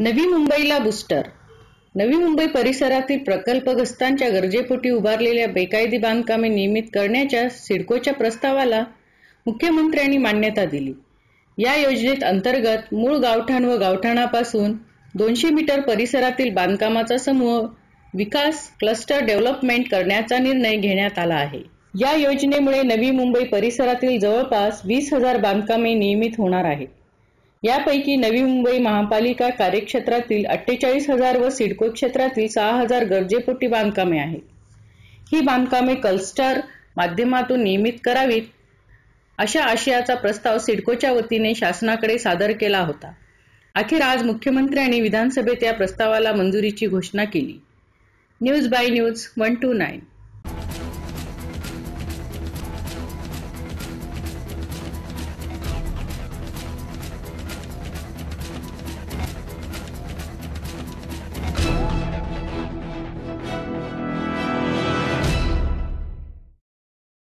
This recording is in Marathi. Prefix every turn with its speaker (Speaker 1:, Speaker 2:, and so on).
Speaker 1: नवी मुंबईला बुस्टर नवी मुंबई परिसरातील प्रकल्पग्रस्तांच्या गरजेपोटी उभारलेल्या बेकायदी बांधकामे नियमित करण्याच्या सिडकोच्या प्रस्तावाला मुख्यमंत्र्यांनी मान्यता दिली. या योजनेत अंतर्गत मूळ गावठाण व गावठाणापासून दोनशे मीटर परिसरातील बांधकामाचा समूह विकास क्लस्टर डेव्हलपमेंट करण्याचा निर्णय घेण्यात आला आहे. या योजनेमुळे नवी मुंबई परिसरातील जवळपास वीस हजार बांधकामे नियमित होणार आहेत. यापैकी नवी मुंबई महापालिका कार्यक्षेत्रातील अठ्ठेचाळीस हजार व सिडको क्षेत्रातील सहा हजार गरजेपोटी बांधकामे आहेत. ही बांधकामे कल्स्टर माध्यमातून नियमित करावीत अशा आशयाचा प्रस्ताव सिडकोच्या वतीने शासनाकडे सादर केला होता. अखेर आज मुख्यमंत्र्यांनी विधानसभेत या प्रस्तावाला मंजुरीची घोषणा केली. News by news one two nine.